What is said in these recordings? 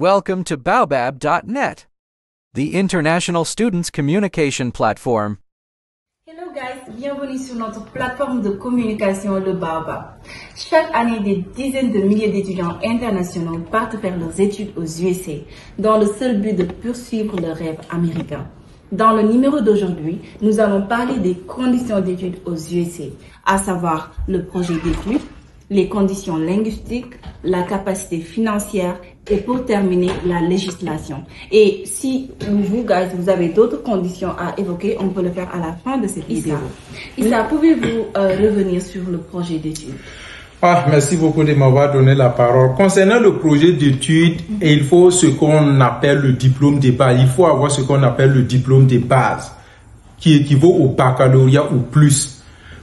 Welcome to Baobab.net, the international students communication platform. Hello guys, bienvenue sur notre plateforme de communication Le Baobab. Chaque année, des dizaines de milliers d'étudiants internationaux partent faire leurs études aux USA dans le seul but de poursuivre leur rêve américain. Dans le numéro d'aujourd'hui, nous allons parler des conditions d'études aux USA, à savoir le projet d'études, les conditions linguistiques, la capacité financière et pour terminer, la législation. Et si vous, guys, vous avez d'autres conditions à évoquer, on peut le faire à la fin de cette vidéo. Issa, pouvez-vous euh, revenir sur le projet d'études ah, merci beaucoup de m'avoir donné la parole. Concernant le projet d'études, il faut ce qu'on appelle le diplôme de base. Il faut avoir ce qu'on appelle le diplôme de base, qui équivaut au baccalauréat ou plus.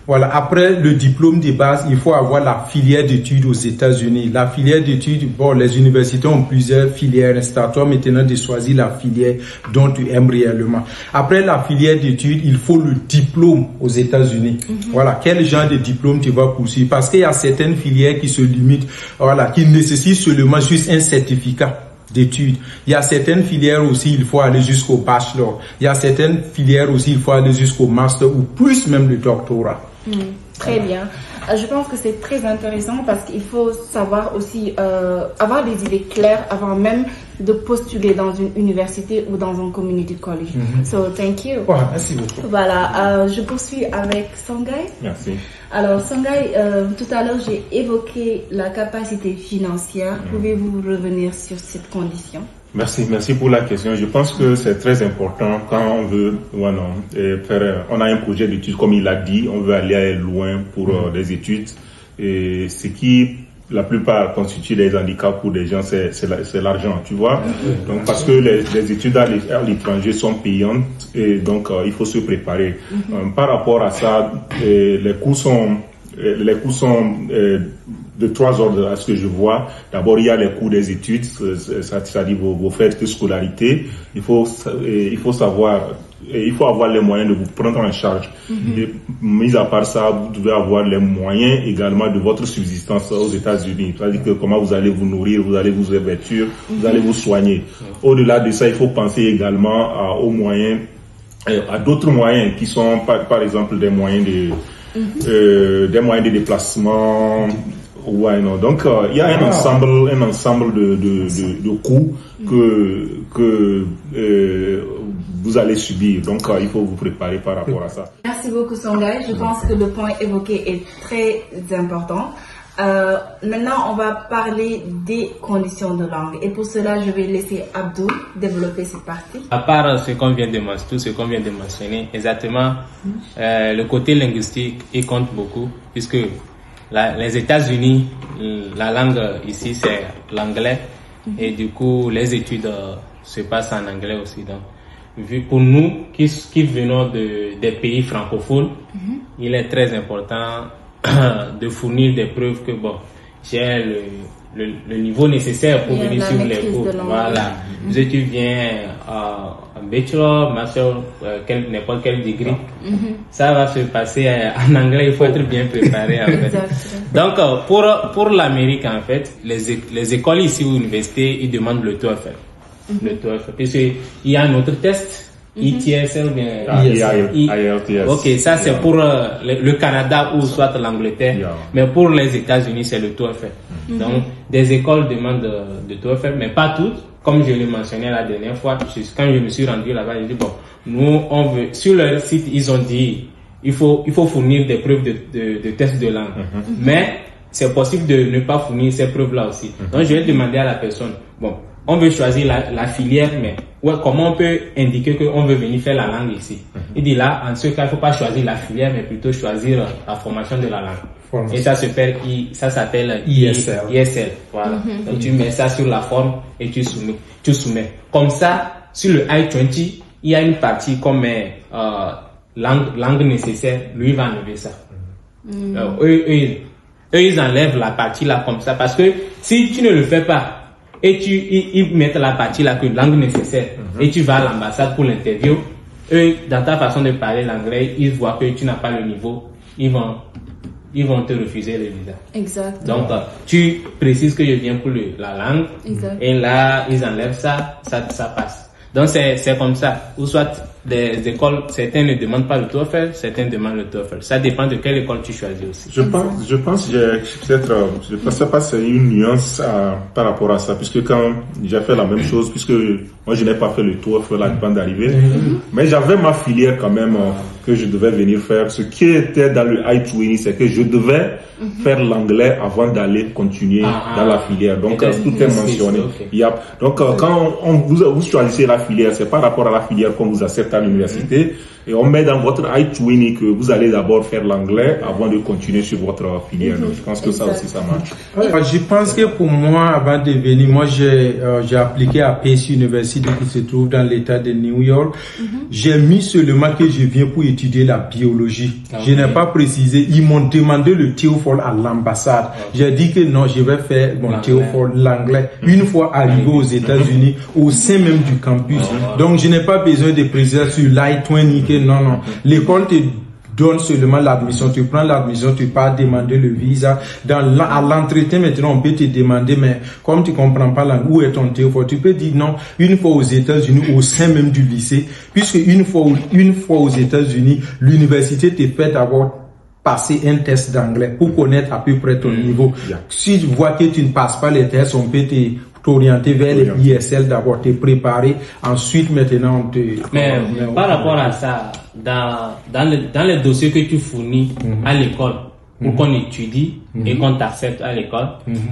Voilà. Après le diplôme de base, il faut avoir la filière d'études aux États-Unis. La filière d'études, bon, les universités ont plusieurs filières. C'est à toi maintenant de choisir la filière dont tu aimes réellement. Après la filière d'études, il faut le diplôme aux États-Unis. Mhm. Voilà. Quel genre de diplôme tu vas poursuivre? Parce qu'il y a certaines filières qui se limitent, voilà, qui nécessitent seulement juste un certificat d'études. Il y a certaines filières aussi, il faut aller jusqu'au bachelor. Il y a certaines filières aussi, il faut aller jusqu'au master ou plus même le doctorat. Mm, très bien. Euh, je pense que c'est très intéressant parce qu'il faut savoir aussi euh, avoir des idées claires avant même de postuler dans une université ou dans un community college. Mm-hmm. So thank you. merci beaucoup. Voilà, euh, je poursuis avec Songai. Merci. Alors Songai, tout à l'heure j'ai évoqué la capacité financière. Mm. Pouvez-vous revenir sur cette condition? Merci, merci pour la question. Je pense que c'est très important quand on veut, voilà, faire, on a un projet d'études comme il a dit, on veut aller loin pour euh, des études. Et ce qui, la plupart constitue des handicaps pour des gens, c'est l'argent, tu vois. Donc parce que les, les études à l'étranger sont payantes et donc euh, il faut se préparer. Euh, par rapport à ça, les coûts sont les coûts sont de trois ordres à ce que je vois. D'abord, il y a les coûts des études, c'est-à-dire vos, vos frais de scolarité. Il faut, il faut savoir, il faut avoir les moyens de vous prendre en charge. Mm mis à part ça, vous devez avoir les moyens également de votre subsistance aux États-Unis. C'est-à-dire que comment vous allez vous nourrir, vous allez vous revêtir, vous allez vous soigner. Au-delà de ça, il faut penser également à, aux moyens, euh, à d'autres moyens qui sont par, par exemple des moyens de, mhm. Euh, des moyens de déplacement, Ouais, non. Donc, euh, il y a un ah. ensemble, un ensemble de, de, de, de coûts que, que euh, vous allez subir. Donc, euh, il faut vous préparer par rapport à ça. Merci beaucoup, Songai. Je pense que le point évoqué est très important. Euh, maintenant, on va parler des conditions de langue. Et pour cela, je vais laisser Abdou développer cette partie. À part ce qu'on vient de mentionner, tout ce qu'on vient de mentionner, exactement, euh, le côté linguistique, il compte beaucoup, puisque les États-Unis, la langue ici c'est l'anglais mhm. et du coup les études euh, se passent en anglais aussi. Donc, vu pour nous qui, qui venons de, des pays francophones, mhm. il est très important de fournir des preuves que bon, j'ai le, le, le, niveau nécessaire pour venir sur les cours. Voilà. Mm -hmm. tu viens euh, en bachelor, master, euh, quel, n'importe quel degré, mm-hmm. ça va se passer euh, en anglais. Il faut être bien préparé. en fait. Donc, euh, pour, pour l'Amérique, en fait, les, les écoles ici ou l'université, ils demandent le TOEFL. Mm -hmm. Le TOEFL. Parce qu'il y a un autre test ITSL ou bien IELTS. Ok, ça c'est pour euh, le, Canada ou soit l'Angleterre. Mais pour les États-Unis, c'est le TOEFL. Mhm. Donc, des écoles demandent de, de TOEFL, mais pas toutes. Comme je l'ai mentionné la dernière fois, quand je me suis rendu là-bas, j'ai dit, bon, nous, on veut, sur leur site, ils ont dit, il faut, il faut fournir des preuves de, de, de tests de langue. Mhm. Mais, c'est possible de ne pas fournir ces preuves-là aussi. Mhm. Donc, je vais demander à la personne, bon, on veut choisir la, la filière, mais ouais, comment on peut indiquer qu'on veut venir faire la langue ici? Mhm. Il dit là, en ce cas, il faut pas choisir la filière, mais plutôt choisir la formation de la langue. Et ça se fait, ça s'appelle ISL. ISL, voilà. Mhm. Donc tu mets ça sur la forme et tu soumets. Tu soumets. Comme ça, sur le I-20, il y a une partie comme euh, langue, langue nécessaire, lui va enlever ça. Mhm. Euh, eux, eux, eux, ils enlèvent la partie là comme ça parce que si tu ne le fais pas, et tu ils, mettent la partie là que langue nécessaire mhm. et tu vas à l'ambassade pour l'interview eux dans ta façon de parler l'anglais ils voient que tu n'as pas le niveau ils vont ils vont te refuser le visa. Exact. Donc, euh, tu précises que je viens pour le- la langue, Exact. et là, ils enlèvent ça, ça, ça passe. Donc, c'est c'est comme ça. Ou soit des écoles, certains ne demandent pas le TOEFL, certains demandent le TOEFL. Ça dépend de quelle école tu choisis aussi. Je pense, je pense, peut-être, euh, je pense pas c'est une nuance à- par rapport à ça, puisque quand j'ai fait la même chose, puisque moi je n'ai pas fait le tour, fait la bande d'arrivée, mais j'avais ma filière quand même euh, que je devais venir faire. Ce qui était dans le I-20, c'est que je devais faire l'anglais avant d'aller continuer Ah, dans la ah. filière. Donc euh, tout est mentionné. ok. Il y a, donc euh, quand on, vous, vous choisissez la filière, c'est par rapport à la filière qu'on vous accepte à l'université. Et on met dans votre I-20 que vous allez d'abord faire l'anglais avant de continuer sur votre filière. Donc, je pense que ça aussi, ça marche. Euh, Je pense que pour moi, avant de venir, moi j'ai euh, j'ai appliqué à Pace University qui se trouve dans l'État de New York. J'ai mis seulement que je viens pour étudier la biologie. Je n'ai pas précisé. Ils m'ont demandé le TOEFL à l'ambassade. J'ai dit que non, je vais faire mon. TOEFL l'anglais une fois arrivé aux États-Unis, au sein même du campus. Donc je n'ai pas besoin de préciser sur l'I-20 que non, non. L'école te donne seulement l'admission. Tu prends l'admission, tu pars demander le visa. Dans à l'entretien, maintenant, on peut te demander, mais comme tu comprends pas la, où est ton TOEFL, tu peux dire non, une fois aux États-Unis, au sein même du lycée, puisque une fois, une fois aux États-Unis, l'université te fait d'avoir passer un test d'anglais pour connaître à peu près ton niveau. Yeah. Si tu vois que tu ne passes pas les tests, on peut te t'orienter vers les. ISL d'abord, te préparer. Ensuite, maintenant, on te... Mais on- par rapport à ça, dans, dans, le, dans les dossiers que tu fournis Mhm. à l'école pour qu'on étudie et qu'on t'accepte à l'école,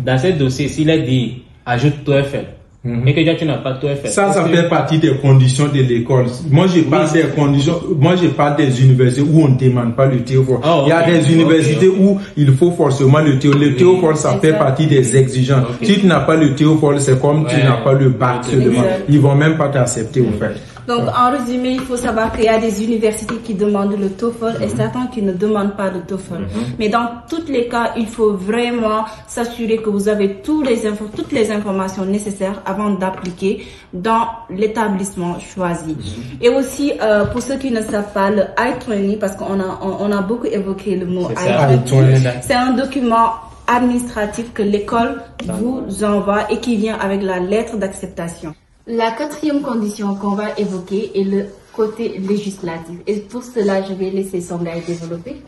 dans ces dossiers, s'il est dit ajoute TOEFL et que toi tu n'as pas TOEFL, Mhm. Ça, ça que- fait partie des conditions de l'école. Moi, je parle des conditions, moi, je parle des universités où on ne demande pas le TOEFL. Ah, Il y a des universités où il faut forcément le TOEFL. Le TOEFL, ça fait partie des exigences. Si tu n'as pas le TOEFL, c'est comme tu n'as pas le bac seulement. Ils vont même pas t'accepter, au fait. Donc, en résumé, il faut savoir qu'il y a des universités qui demandent le TOEFL et certains qui ne demandent pas le TOEFL. Mais dans tous les cas, il faut vraiment s'assurer que vous avez tous les infos, toutes les informations nécessaires avant d'appliquer dans l'établissement choisi. Et aussi, euh, pour ceux qui ne savent pas, le I-20, parce qu'on a, on, on a beaucoup évoqué le mot C'est ça. I-20, I-20. c'est un document administratif que l'école vous envoie et qui vient avec la lettre d'acceptation. La quatrième condition qu'on va évoquer est le côté législatif. Et pour cela, je vais laisser Songaï développer.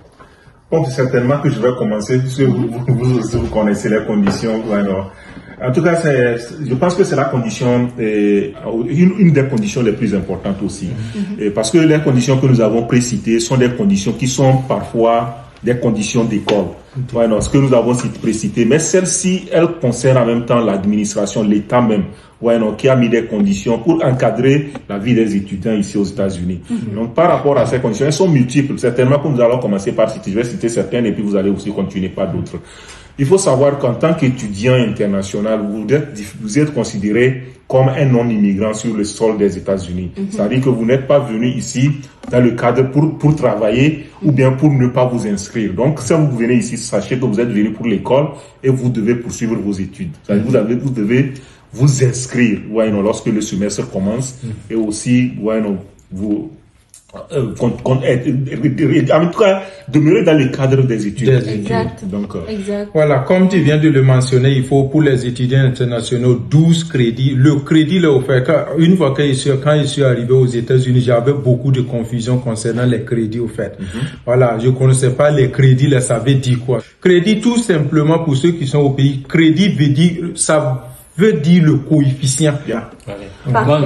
Bon, certainement que je vais commencer puisque vous, vous, connaissez les conditions. En tout cas, je pense que c'est la condition, une, une des conditions les plus importantes aussi. Et parce que les conditions que nous avons précitées sont des conditions qui sont parfois des conditions d'école. Voilà, ce que nous avons cité- précité. Mais celle-ci, elle concerne en même temps l'administration, l'État même, ouais, non, qui a mis des conditions pour encadrer la vie des étudiants ici aux États-Unis. Donc, par rapport à ces conditions, elles sont multiples. Certainement que nous allons commencer par citer, je vais citer certaines et puis vous allez aussi continuer par d'autres. Il faut savoir qu'en tant qu'étudiant international, vous êtes, vous êtes considéré comme un non-immigrant sur le sol des États-Unis. C'est-à-dire que vous n'êtes pas venu ici dans le cadre pour, pour travailler ou bien pour ne pas vous inscrire. Donc, si vous venez ici, sachez que vous êtes venu pour l'école et vous devez poursuivre vos études. Vous, avez, vous devez vous inscrire ouais, non, lorsque le semestre commence et aussi ouais, non, vous euh, con- con- être- en tout cas, demeurer dans le cadre des études. Des études. Exact. Donc, euh, Exact. Voilà, comme tu viens de le mentionner, il faut pour les étudiants internationaux 12 crédits. Le crédit là offert, quand- une fois que je suis, quand je suis arrivé aux États-Unis, j'avais beaucoup de confusion concernant les crédits au fait. Voilà, je connaissais pas les crédits là, ça veut dire quoi? Crédit tout simplement pour ceux qui sont au pays, crédit veut dire, ça veut dire le coefficient. Avant,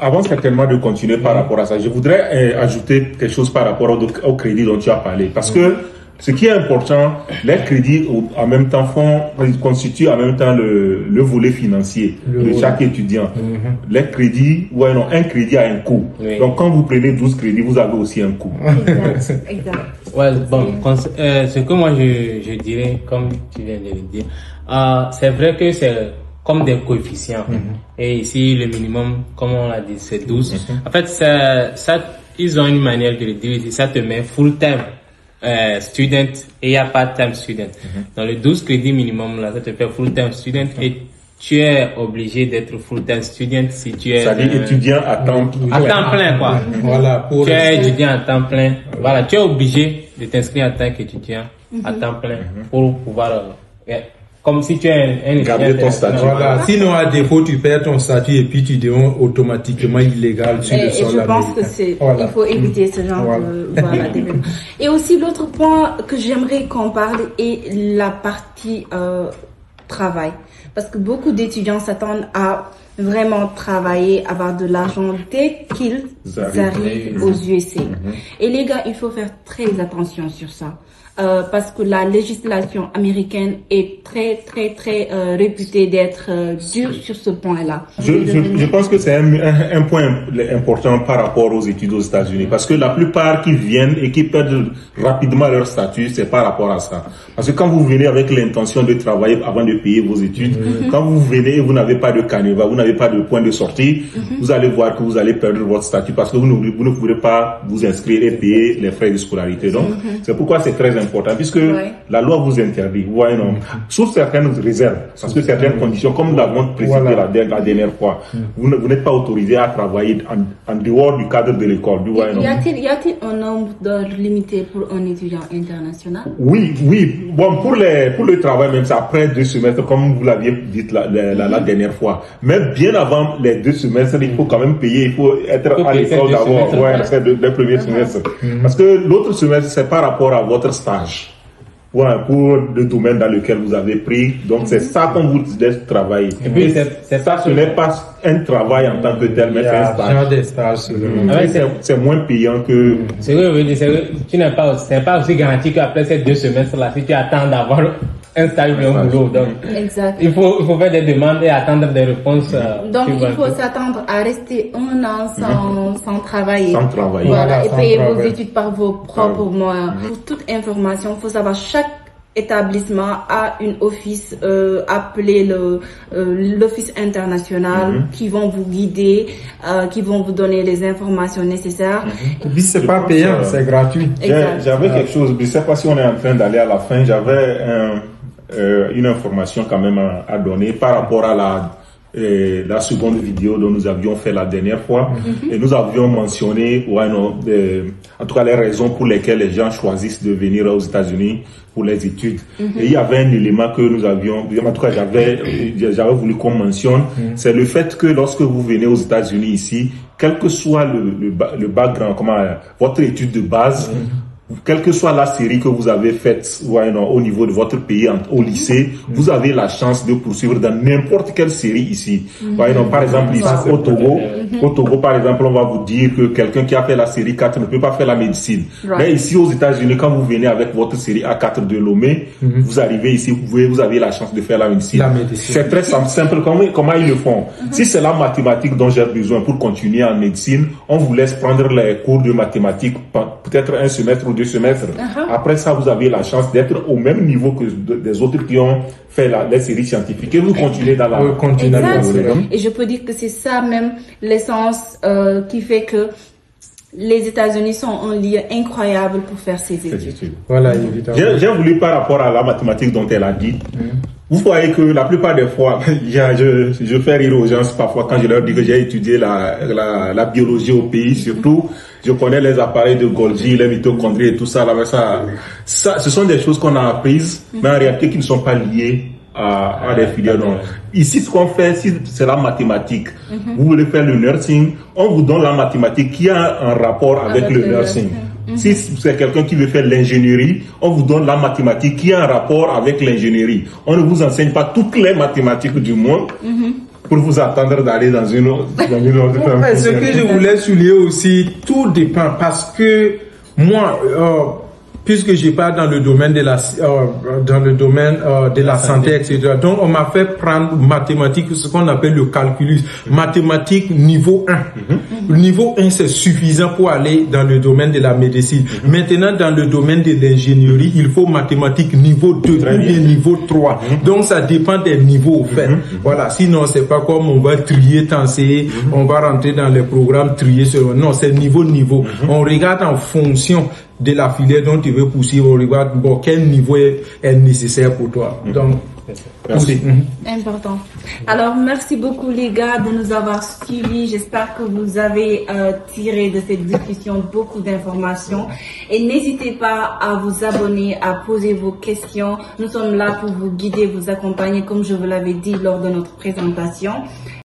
avant certainement de continuer par rapport à ça, je voudrais euh, ajouter quelque chose par rapport au, au crédit dont tu as parlé. Parce que ce qui est important, les crédits en même temps font, ils constituent en même temps le, le volet financier Le de volet. chaque étudiant. Les crédits, ouais, non, un crédit a un coût. Oui. Donc quand vous prenez 12 crédits, vous avez aussi un coût. Exact. exact. Ouais, bon, euh, ce que moi je, je dirais, comme tu viens de le dire, euh, c'est vrai que c'est comme des coefficients. Et ici, le minimum, comme on l'a dit, c'est 12. En fait, ça, ça, ils ont une manière de le dire, ici, ça te met full-time euh, student et il n'y a part-time student. Dans le 12 crédits minimum, là, ça te fait full-time student et tu es obligé d'être full-time student si tu es... C'est-à-dire euh, étudiant à temps à temps plein, quoi. Voilà, pour Tu es rester- étudiant à temps plein. Voilà, tu es obligé de t'inscrire en tant qu'étudiant à temps plein pour pouvoir euh, comme si tu es un, Garder ton statut. Voilà. Sinon, à défaut, tu perds ton statut et puis tu deviens automatiquement illégal sur Et, le et sol je pense que c'est, Voilà. il faut éviter ce genre Voilà. de voilà. Et aussi l'autre point que j'aimerais qu'on parle est la partie euh, travail, parce que beaucoup d'étudiants s'attendent à vraiment travailler, avoir de l'argent dès qu'ils Ils arrivent. arrivent aux USA. Et les gars, il faut faire très attention sur ça. Euh, parce que la législation américaine est très très très euh, réputée d'être euh, dure sur ce point-là. Je, je, je pense que c'est un, un, un point important par rapport aux études aux États-Unis parce que la plupart qui viennent et qui perdent rapidement leur statut, c'est par rapport à ça. Parce que quand vous venez avec l'intention de travailler avant de payer vos études, quand vous venez et vous n'avez pas de canevas, vous n'avez pas de point de sortie, vous allez voir que vous allez perdre votre statut parce que vous, ne- vous ne pourrez pas vous inscrire et payer les frais de scolarité. Donc, c'est pourquoi c'est très important puisque Ouais. la loi vous interdit, vous voyez, non, sous certaines réserves, parce que certaines conditions, comme nous l'avons précisé Voilà. la, der- la dernière fois, vous n'êtes pas autorisé à travailler en, en dehors du cadre de l'école, vous voyez, non. Y a-t-il un nombre d'heures limité pour un étudiant international? Oui, oui. Bon, pour les, pour le travail, même c'est après deux semestres, comme vous l'aviez dit la, la, la- la dernière fois. Mais bien avant les deux semestres, il faut quand même payer, il faut être faut à l'école d'abord. Ouais, c'est le, le premier semestre. Parce que l'autre semestre, c'est par rapport à votre stage. Ouais, pour le domaine dans lequel vous avez pris. Donc, c'est ça qu'on vous dit d'être travailler. Et puis, c'est- ça, ce n'est pas un travail en tant que tel, mais c'est un stage. ouais, c'est- moins payant que c'est que tu n'es pas, c'est pas aussi garanti qu'après ces deux semestres-là, si tu attends d'avoir un stage ou un boulot. Donc, Exact. il faut, il faut faire des demandes et attendre des réponses. euh, Donc il faut s'attendre à rester un an sans, sans travailler. sans travailler. Voilà, Voilà, et payer vos études par vos propres moyens. Pour toute information, il faut savoir chaque établissement a une office euh, appelé le euh, l'office international qui vont vous guider, euh, qui vont vous donner les informations nécessaires. Puis c'est Je pas payant, c'est gratuit. J'avais quelque chose, je ne sais pas si on est en train d'aller à la fin, j'avais un, euh, une information quand même à, à donner par rapport à la, euh, la seconde vidéo dont nous avions fait la dernière fois. Et nous avions mentionné, ouais, non, euh, en tout cas les raisons pour lesquelles les gens choisissent de venir aux États-Unis pour les études. Et il y avait un élément que nous avions, en tout cas j'avais, j'avais voulu qu'on mentionne, c'est le fait que lorsque vous venez aux États-Unis ici, quel que soit le, le, le background, comment, euh, votre étude de base, quelle que soit la série que vous avez faite ouais, non, au niveau de votre pays en- au lycée, vous avez la chance de poursuivre dans n'importe quelle série ici. Ouais, non, par exemple, ici au Togo, au Togo, par exemple, on va vous dire que quelqu'un qui a fait la série 4 ne peut pas faire la médecine. Right. Mais ici aux États-Unis, quand vous venez avec votre série A4 de Lomé, vous arrivez ici, vous, pouvez, vous avez la chance de faire la médecine. C'est très simple. Comment, comment ils le font? Si c'est la mathématique dont j'ai besoin pour continuer en médecine, on vous laisse prendre les cours de mathématiques, pe- peut-être un semestre ou deux semestres. Après ça, vous avez la chance d'être au même niveau que de- des autres qui ont fait la, les séries scientifiques. Et vous continuez dans la... Oui, continuez dans Exact. le programme. Et je peux dire que c'est ça même l'essence euh, qui fait que les États-Unis sont un lieu incroyable pour faire ses études. Voilà, évidemment. J'ai voulu par rapport à la mathématique dont elle a dit. Vous voyez que la plupart des fois, j'ai- je, je fais rire aux gens parfois quand je leur dis que j'ai étudié la, la, la biologie au pays, surtout. Je connais les appareils de Golgi, les mitochondries et tout ça. Là, ça, ça, ce sont des choses qu'on a apprises, mais en réalité qui ne sont pas liées à, à des filières. Donc, ici, ce qu'on fait, c'est la mathématique, vous voulez faire le nursing, on vous donne la mathématique qui a un rapport avec, Avec le, le nursing. Si c'est quelqu'un qui veut faire l'ingénierie, on vous donne la mathématique qui a un rapport avec l'ingénierie. On ne vous enseigne pas toutes les mathématiques du monde pour vous attendre d'aller dans une autre, dans une autre ce que je voulais souligner aussi, tout dépend parce que moi, euh, puisque je pas dans le domaine de la euh, dans le domaine euh, de la santé, etc. Donc on m'a fait prendre mathématiques, ce qu'on appelle le calculus, mathématiques niveau 1. Niveau 1 c'est suffisant pour aller dans le domaine de la médecine. Maintenant dans le domaine de l'ingénierie, il faut mathématiques niveau 2 ou niveau 3. Donc ça dépend des niveaux au fait. Voilà, sinon c'est pas comme on va trier c'est, on va rentrer dans les programmes trier sur non, c'est niveau niveau. On regarde en fonction de la filière dont tu veux poursuivre, on regarde bon, quel niveau est, est nécessaire pour toi? Donc, Merci. Important. Alors, merci beaucoup les gars de nous avoir suivis. J'espère que vous avez euh, tiré de cette discussion beaucoup d'informations. Et n'hésitez pas à vous abonner, à poser vos questions. Nous sommes là pour vous guider, vous accompagner, comme je vous l'avais dit lors de notre présentation.